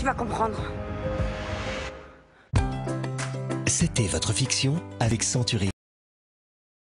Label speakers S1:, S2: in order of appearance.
S1: tu vas comprendre.
S2: C'était votre fiction avec Century